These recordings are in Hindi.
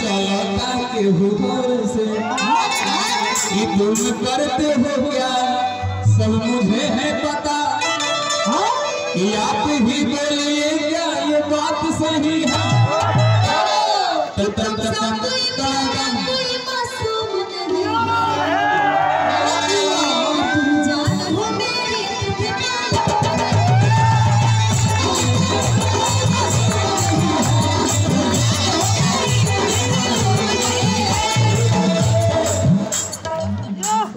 चलता के हुर से। कि तुम करते हो क्या सब मुझे है पता। कि आप ही बोलिए क्या ये बात सही है। तो तम तम तम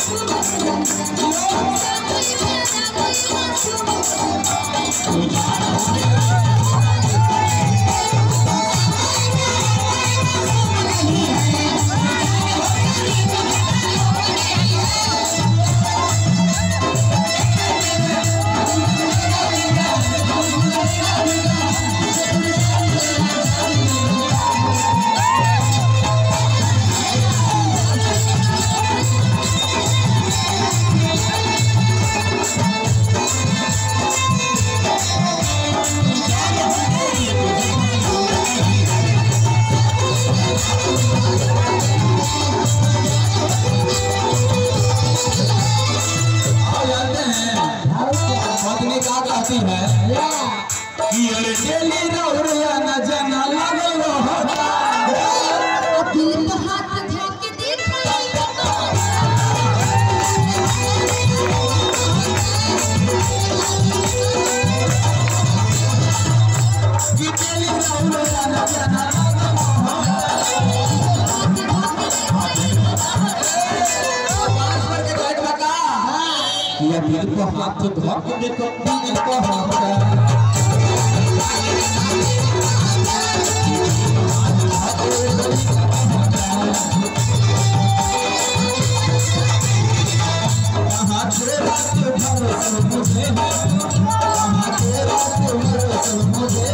Thank you. कहती है ये डेली रौड़िया न जना लगल होता कि अभी तो हाथ देखो दिन को कहाँ तेरा के भरोसा मुझे